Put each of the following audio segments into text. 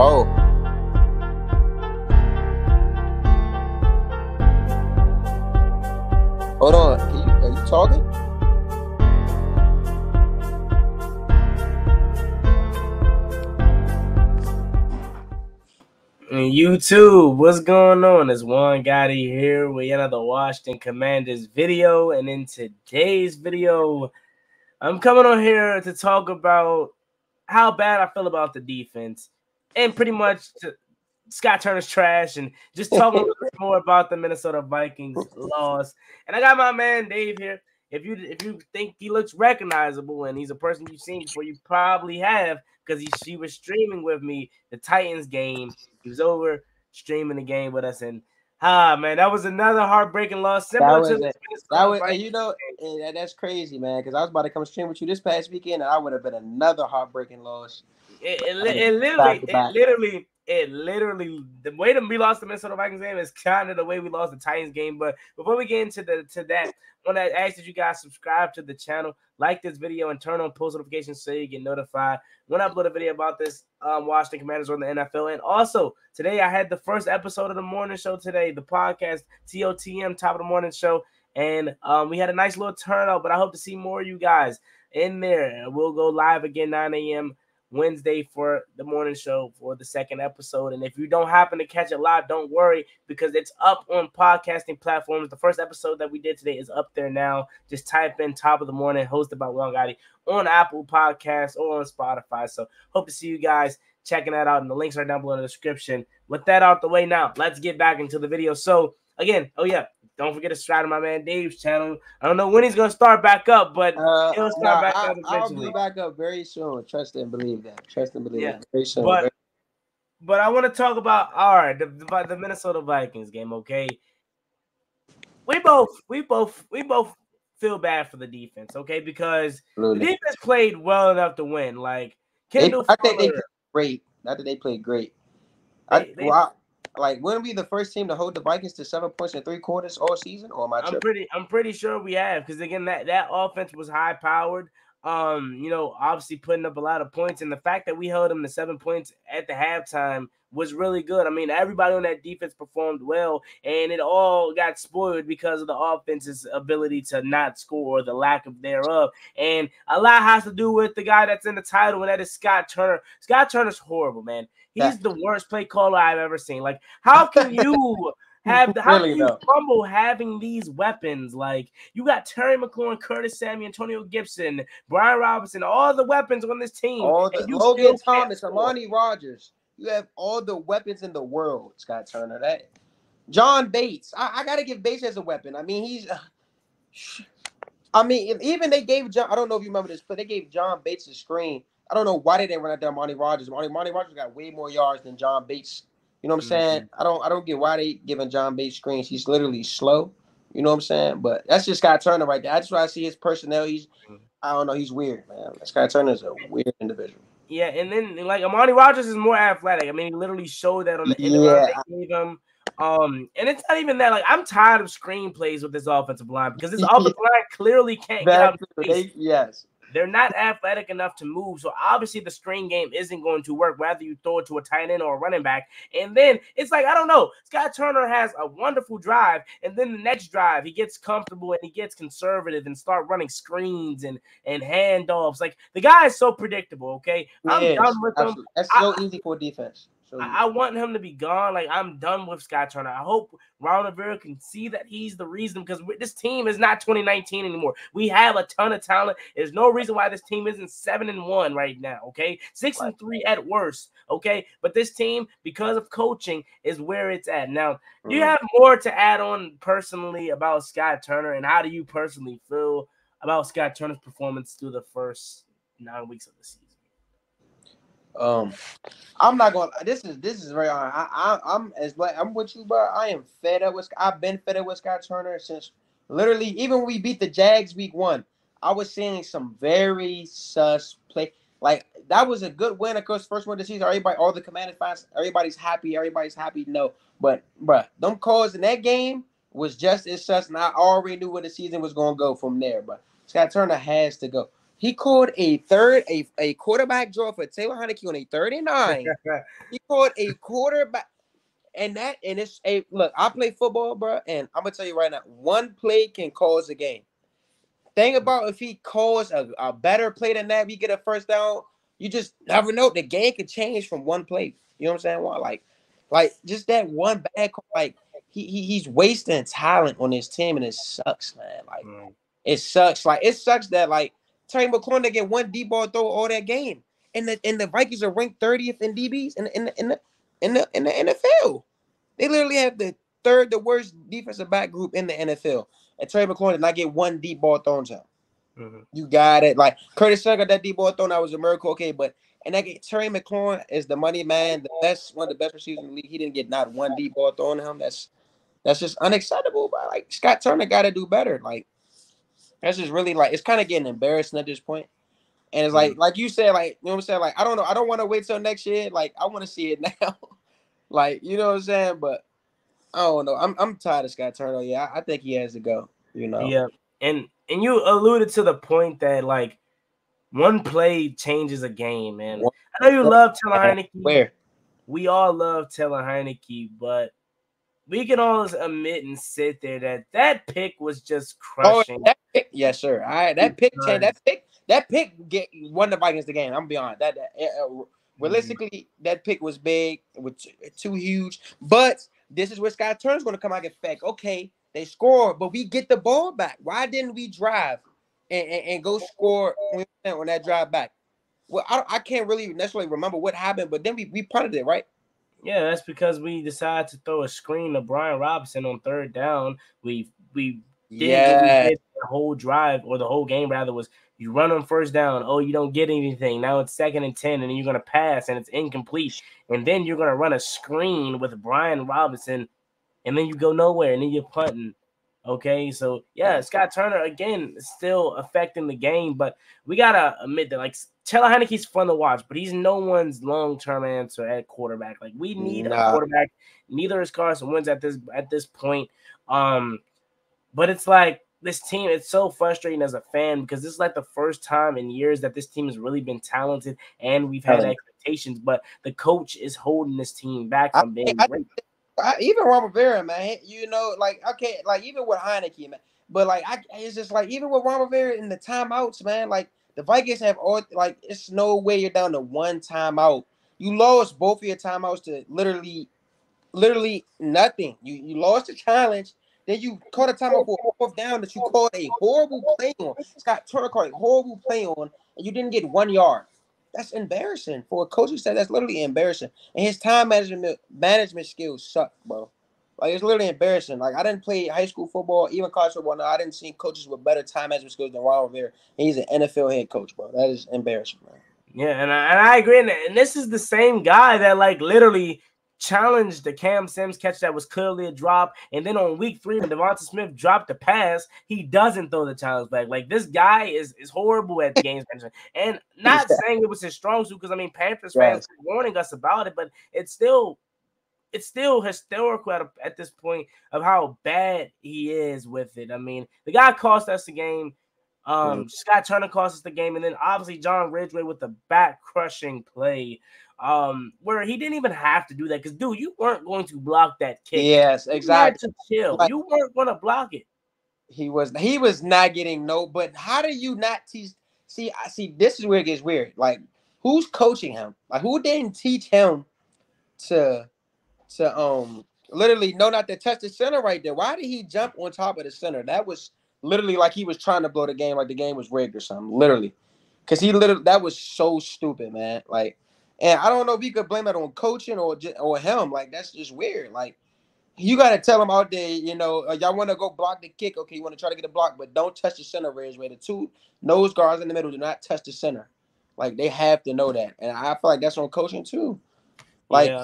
Oh. Hold on. Are you, are you talking? YouTube, what's going on? It's Juan Gotti here with another Washington Commanders video. And in today's video, I'm coming on here to talk about how bad I feel about the defense and pretty much to, Scott Turner's trash and just talking a little bit more about the Minnesota Vikings loss. And I got my man Dave here. If you if you think he looks recognizable and he's a person you've seen before, you probably have because he she was streaming with me the Titans game. He was over streaming the game with us, and ah man, that was another heartbreaking loss. Similar That to was the. That was, you know, and that's crazy, man. Because I was about to come stream with you this past weekend, and I would have been another heartbreaking loss. It, it, I it literally, it literally, it literally, the way that we lost the Minnesota Vikings game is kind of the way we lost the Titans game. But before we get into the to that, I want to ask that you guys subscribe to the channel, like this video, and turn on post notifications so you get notified when I upload a video about this um, Washington Commanders on the NFL. And also today, I had the first episode of the morning show today, the podcast TOTM Top of the Morning Show, and um, we had a nice little turnout. But I hope to see more of you guys in there. We'll go live again 9 a.m. Wednesday for the morning show for the second episode. And if you don't happen to catch it live, don't worry because it's up on podcasting platforms. The first episode that we did today is up there now. Just type in top of the morning, hosted by Juan Gotti on Apple Podcasts or on Spotify. So hope to see you guys checking that out. And the links are down below in the description. With that out the way now, let's get back into the video. So again, oh yeah, don't forget to subscribe to my man Dave's channel. I don't know when he's gonna start back up, but Uh, It'll start nah, back I, up I'll eventually. be back up very soon. Trust and believe that. Trust and believe Yeah, that. Very soon. but- But I want to talk about all right, the, the the Minnesota Vikings game. Okay, we both we both we both feel bad for the defense. Okay, because the Absolutely. defense played well enough to win. Like They, Kendall, I think they played great. Not that they played great. I, They- they- well, I- like, wouldn't we the first team to hold the Vikings to seven points in three quarters all season? Or am I I'm pretty I'm pretty sure we have because again that that offense was high powered. Um, you know, obviously putting up a lot of points, and the fact that we held them to seven points at the halftime was really good. I mean, everybody on that defense performed well, and it all got spoiled because of the offense's ability to not score or the lack of thereof. And a lot has to do with the guy that's in the title, and that is Scott Turner. Scott Turner's horrible, man. He's the worst play caller I've ever seen. Like, how can you have the, how Really, can you though. fumble having these weapons? Like, you got Terry McLaurin, Curtis Samuel, Antonio Gibson, Brian Robinson, all the weapons on this team. All the you Logan Thomas. Armani Rogers. You have all the weapons in the world, Scott Turner. That John Bates. I, I gotta give Bates as a weapon. I mean, he's. uh, I mean, if- even they gave John. I don't know if you remember this, but they gave John Bates a screen. I don't know why they didn't run out there, Monty Rogers. Monty, Monty Rogers got way more yards than John Bates. You know what I'm saying? I don't. I don't get why they giving John Bates screens. He's literally slow. You know what I'm saying? But that's just Scott Turner right there. That's why I see his personnel. He's. I don't know. He's weird, man. Scott Turner's a weird individual. Yeah, and then like Armani Rogers is more athletic. I mean, he literally showed that on the end Yeah. gave him. Um, and it's not even that. Like, I'm tired of screenplays with this offensive line because this offensive line clearly can't get out of space. they- yes. They're not athletic enough to move. So obviously the screen game isn't going to work, whether you throw it to a tight end or a running back. And then it's like, I don't know. Scott Turner has a wonderful drive. And then the next drive, he gets comfortable and he gets conservative and start running screens and, and handoffs. Like the guy is so predictable, okay? I'm done with him. absolutely. That's so easy for defense. So I, I want him to be gone. Like I'm done with Scott Turner. I hope Ron Rivera can see that he's the reason because this team is not 2019 anymore. We have a ton of talent. There's no reason why this team isn't seven and one right now. Okay, six and three at worst. Okay, but this team, because of coaching, is where it's at now. Do you mm-hmm. have more to add on personally about Scott Turner, and how do you personally feel about Scott Turner's performance through the first nine weeks of the season? Um, I'm not going. to This is this is very. hard. I, I I'm as like I'm with you, bro. I am fed up with. I've been fed up with Scott Turner since literally even when we beat the Jags week one. I was seeing some very sus play. Like that was a good win, of course. First win of the season. Everybody, all the Commanders fans, everybody's happy. Everybody's happy. No, but bruh, them calls in that game was just as sus, and I already knew where the season was going to go from there. But Scott Turner has to go. He called a third, a, a quarterback draw for Taylor Heinicke on a 39. he called a quarterback, and that and it's a look. I play football, bro, and I'm gonna tell you right now, one play can cause a game. Think about if he calls a, a better play than that, we get a first down. You just never know. The game can change from one play. You know what I'm saying? Why? Like, like just that one bad call, like he, he he's wasting talent on his team, and it sucks, man. Like mm. it sucks. Like it sucks that like Terry McLaurin to get one deep ball throw all that game, and the and the Vikings are ranked 30th in DBs in in the in the in the, in the NFL. They literally have the third the worst defensive back group in the NFL. And Terry McLaurin did not get one deep ball thrown to him. Mm-hmm. You got it. Like Curtis Sagan got that deep ball thrown. That was a miracle. Okay, but and that get, Terry McLaurin is the money man, the best one of the best receivers in the league. He didn't get not one deep ball thrown to him. That's that's just unacceptable. But like Scott Turner got to do better. Like that's just really like it's kind of getting embarrassing at this point. And it's like, mm-hmm. like you said, like you know what I'm saying. Like I don't know, I don't want to wait till next year. Like I want to see it now. like you know what I'm saying. But I don't know. I'm I'm tired of Scott Turner. Yeah, I, I think he has to go. You know. Yeah, and and you alluded to the point that like one play changes a game, man. I know you love Taylor Heinicke. Where we all love Taylor Heinicke, but we can all admit and sit there that that pick was just oh, crushing. Oh, pick, yes, sir. All right, that pick, change, that pick, that pick get won the Vikings the game. I'm beyond that. that uh, realistically, mm-hmm. that pick was big, with too huge. But this is where Scott Turner's going to come out and effect. Okay, they score, but we get the ball back. Why didn't we drive and, and, and go score on that drive back? Well, I, I can't really necessarily remember what happened, but then we, we punted it, right? Yeah, that's because we decided to throw a screen to Brian Robinson on third down. We we did yeah. the whole drive or the whole game rather was you run on first down. Oh, you don't get anything. Now it's second and 10, and you're going to pass and it's incomplete. And then you're going to run a screen with Brian Robinson, and then you go nowhere, and then you're punting. Okay, so yeah, Scott Turner again still affecting the game, but we gotta admit that like Taylor Heinicke's fun to watch, but he's no one's long term answer at quarterback. Like we need nah. a quarterback. Neither is Carson Wentz at this at this point. Um, but it's like this team, it's so frustrating as a fan because this is like the first time in years that this team has really been talented and we've had expectations, but the coach is holding this team back from being I, great. I, even Ron Rivera, man, you know, like okay, like even with Heinicke, man, but like I, it's just like even with Ron Rivera in the timeouts, man, like the Vikings have all like it's no way you're down to one timeout. You lost both of your timeouts to literally, literally nothing. You you lost the challenge then you caught a timeout for fourth down that you called a horrible play on. Scott Turner called a horrible play on, and you didn't get one yard. That's embarrassing for a coach who said that's literally embarrassing. And his time management management skills suck, bro. Like it's literally embarrassing. Like I didn't play high school football, even college football. No, I didn't see coaches with better time management skills than Ron Rivera. He's an NFL head coach, bro. That is embarrassing, bro. Yeah, and I, and I agree. And this is the same guy that like literally challenged the Cam Sims catch that was clearly a drop. And then on week three, when Devonta Smith dropped the pass, he doesn't throw the challenge back. Like this guy is is horrible at the games management. And not saying it was his strong suit, because I mean Panthers fans warning us about it, but it's still it's still historical at, at this point of how bad he is with it. I mean, the guy cost us the game. Um, mm. Scott Turner cost us the game, and then obviously John Ridgeway with the back crushing play um, where he didn't even have to do that because, dude, you weren't going to block that kick. Yes, exactly. You chill. Like, you weren't going to block it. He was. He was not getting no. But how do you not teach? See, I see. This is where it gets weird. Like, who's coaching him? Like, who didn't teach him to, to um, literally know not to touch the center right there? Why did he jump on top of the center? That was literally like he was trying to blow the game, like the game was rigged or something. Literally, because he literally that was so stupid, man. Like and I don't know if you could blame that on coaching or just, or him. Like that's just weird. Like you got to tell him out there, you know, uh, y'all want to go block the kick. Okay, you want to try to get a block, but don't touch the center, Ridgeway. The two nose guards in the middle do not touch the center. Like they have to know that, and I feel like that's on coaching too. Like yeah,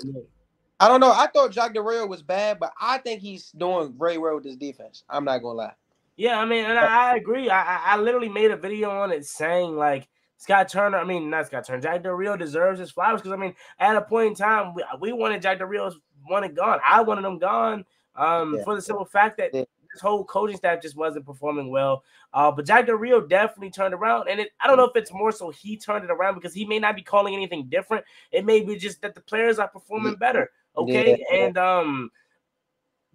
I don't know. I thought Jack Rio was bad, but I think he's doing very well with his defense. I'm not gonna lie. Yeah, I mean, and I, I agree. I, I literally made a video on it saying like Scott Turner, I mean, not Scott Turner, Jack Del Rio deserves his flowers because I mean, at a point in time, we, we wanted Jack Del Rio's and gone. I wanted him gone um, yeah. for the simple fact that yeah. this whole coaching staff just wasn't performing well. Uh, but Jack Del Rio definitely turned around, and it, I don't know if it's more so he turned it around because he may not be calling anything different. It may be just that the players are performing better. Okay, Yeah. and um,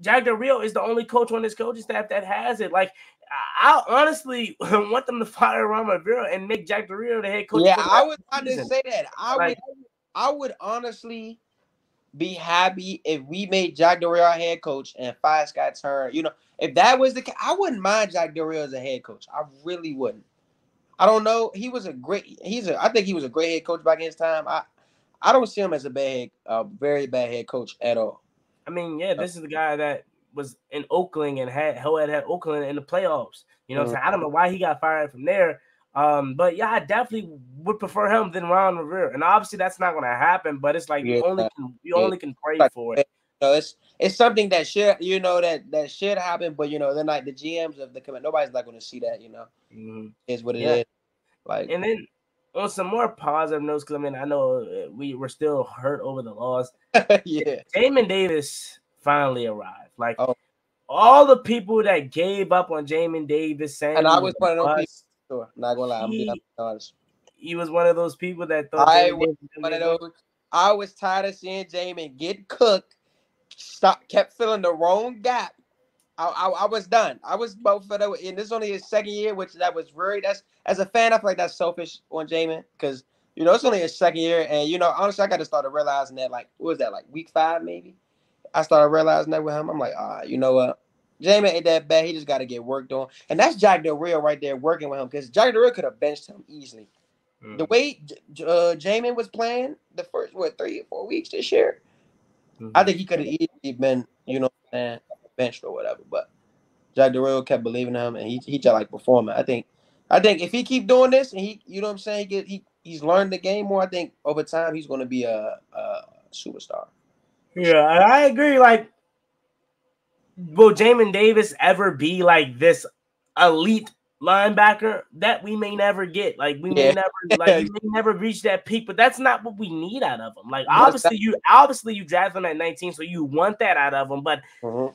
Jack Del Rio is the only coach on this coaching staff that has it. Like, I I honestly want them to fire Ron Rivera and make Jack Del Rio the head coach. yeah, I was about to say that. I Like- would, I would honestly be happy if we made Jack Del Rio our head coach and fired Scott Turner. You know, if that was the case, I wouldn't mind Jack Del Rio as a head coach. I really wouldn't. I don't know. He was a great. He's a. I think he was a great head coach back in his time. I, I don't see him as a bad, a very bad head coach at all. I mean, yeah, this is the guy that was in Oakland and had hell had had Oakland in the playoffs. You know, what I'm saying? I don't know why he got fired from there. Um, but yeah, I definitely would prefer him than Ron Rivera. And obviously that's not gonna happen, but it's like you only can you Yeah. only can pray Like, for it. So it's it's something that should you know that that should happen, but you know they're like the GMs of the commit. Nobody's not going to see that. You know, Mhm. is what it is. Yeah. Like And then on some more positive notes, because I mean I know uh, we were still hurt over the loss. yeah, Jamin Davis finally arrived. Like Oh. all the people that gave up on Jamin Davis saying And I was one of those people- sure. Not gonna lie, I'm being He- honest. he was one of those people that thought I was One of those. I was tired of seeing Jamin get cooked. Stop, kept filling the wrong gap. I, I, I was done. I was both for with- And this is only his second year, which that was very. That's as a fan, I feel like that's selfish on Jamin because you know it's only his second year, and you know honestly, I got to start realizing that like what was that like week five maybe. I started realizing that with him. I'm like, ah, you know what? Jamin ain't that bad. He just got to get worked on, and that's Jack Del Rio right there working with him because Jack Del Rio could have benched him easily. Mm. The way uh, Jamin was playing the first what three or four weeks this year, Mhm. I think he could have easily been, you know, what I'm saying, benched or whatever. But Jack Del Rio kept believing in him, and he he just like performing. I think, I think if he keep doing this, and he, you know, what I'm saying, he get he he's learned the game more. I think over time he's going to be a, a superstar. Yeah, I agree. Like, will Jamin Davis ever be like this elite linebacker that we may never get? Like, we may Yeah. never, like, he may never reach that peak. But that's not what we need out of him. Like, obviously, you obviously you draft him at 19, so you want that out of him. But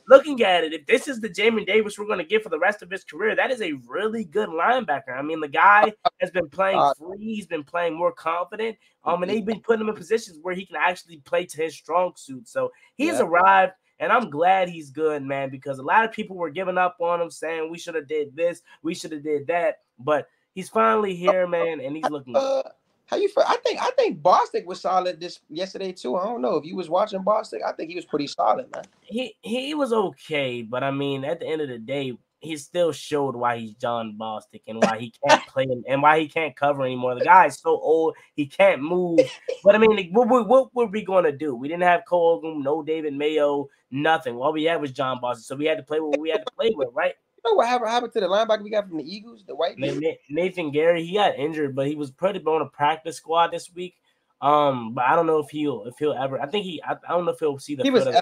looking at it, if this is the Jamin Davis we're going to get for the rest of his career, that is a really good linebacker. I mean, the guy has been playing free, he's been playing more confident. Um, and they've been putting him in positions where he can actually play to his strong suit. So he's Yeah. arrived, and I'm glad he's good, man, because a lot of people were giving up on him, saying we should have did this, we should have did that. But he's finally here, man, and he's looking good. Uh, how you feel? I think I think Bostic was solid this yesterday too. I don't know if you was watching Bostic. I think he was pretty solid, man. he he was okay, but I mean, at the end of the day, he still showed why he's Jon Bostic and why he can't play and why he can't cover anymore. The guy's so old, he can't move. But I mean, what, what, what were we going to do? We didn't have Cole Holcomb, no David Mayo, nothing. All we had was Jon Bostic, so we had to play what we had to play with, right? You know what happened, happened to the linebacker we got from the Eagles, the white Na- Nathan Gary, he got injured, but he was put on a practice squad this week. Um, but I don't know if he'll if he'll ever. I think he. I, I don't know if he'll see the He was field as.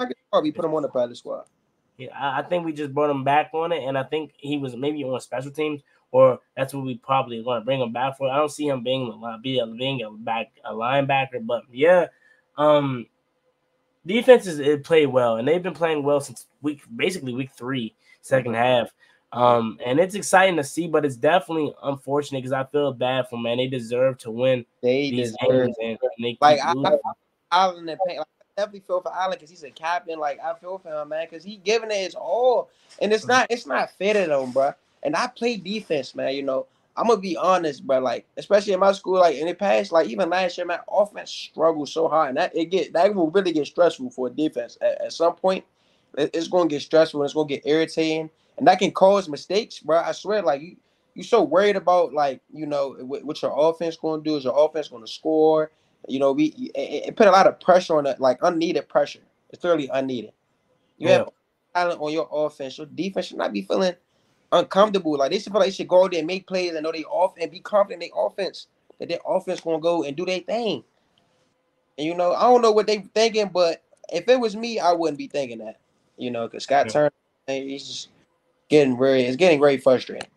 I could probably put him on the practice squad. I, I think we just brought him back on it, and I think he was maybe on special teams, or that's what we probably want to bring him back for. I don't see him being a li- be a being a back a linebacker, but yeah, um, defenses it played well, and they've been playing well since week basically week three, second half. Um, and it's exciting to see, but it's definitely unfortunate because I feel bad for man. They deserve to win They these deserve games, and, and they like I, losing. I, Allen and Payne. Like, I definitely feel for Allen because he's a captain. Like I feel for him, man, because he giving it his all, and it's not it's not to them, bro. And I play defense, man. You know, I'm gonna be honest, bro. Like especially in my school, like in the past, like even last year, man, offense struggled so hard, and that it get that will really get stressful for a defense. At, at some point, it- it's gonna get stressful and it's gonna get irritating, and that can cause mistakes, bro. I swear, like you. You so worried about like you know what, what your offense going to do? Is your offense going to score? You know, we it, it put a lot of pressure on it, like unneeded pressure. It's clearly unneeded. You have talent on your offense. Your defense should not be feeling uncomfortable. Like they should feel like they should go out there and make plays and know they off and be confident in their offense that their offense gonna go and do their thing. And you know, I don't know what they thinking, but if it was me, I wouldn't be thinking that. You know, because Scott Yeah. Turner, he's just getting very, it's getting very frustrating.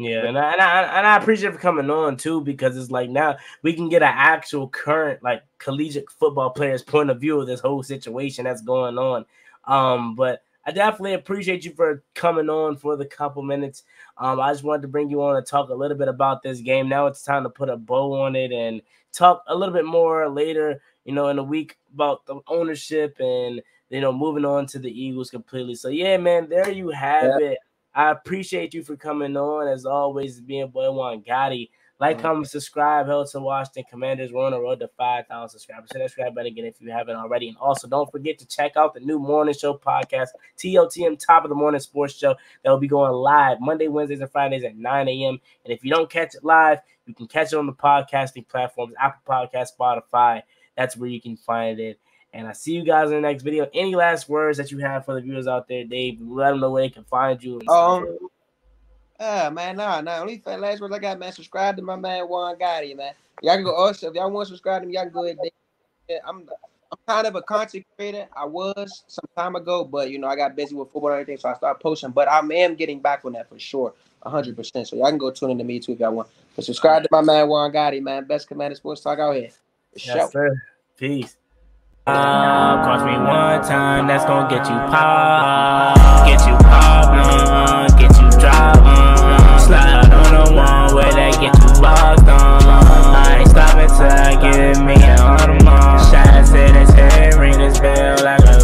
Yeah, and I, and I and I appreciate for coming on too because it's like now we can get an actual current like collegiate football player's point of view of this whole situation that's going on. Um, but I definitely appreciate you for coming on for the couple minutes. Um, I just wanted to bring you on and talk a little bit about this game. Now it's time to put a bow on it and talk a little bit more later, you know, in a week about the ownership and you know moving on to the Eagles completely. So yeah, man, there you have yeah. it. I appreciate you for coming on as always, being boy Juan Gotti. Like, mm-hmm. comment, subscribe. Hilton Washington Commanders. We're on the road to 5,000 subscribers. So that subscribe button again if you haven't already. And also, don't forget to check out the new morning show podcast, TOTM Top of the Morning Sports Show. That will be going live Monday, Wednesdays, and Fridays at 9 a.m. And if you don't catch it live, you can catch it on the podcasting platforms, Apple Podcast, Spotify. That's where you can find it. And I see you guys in the next video. Any last words that you have for the viewers out there, Dave? Let them know where they can find you. Um, uh, man, nah, nah. Only last words I got, man. Subscribe to my man Juan Gotti, man. Y'all can go also if y'all want to subscribe to me, y'all can go ahead. I'm I'm kind of a content creator. I was some time ago, but you know, I got busy with football and everything, so I started posting. But I am getting back on that for sure, hundred percent. So y'all can go tune into me too if y'all want. But subscribe to my man Juan Gotti, man. Best Commander Sports Talk out here. Yes, sir. Peace. Up, cost me one time, that's gon' get you pop, get you problem, get you driving. Slide on the one where they get you boxed on. I ain't stopping till I get me an automobile. Shots in his head, ring his bell like a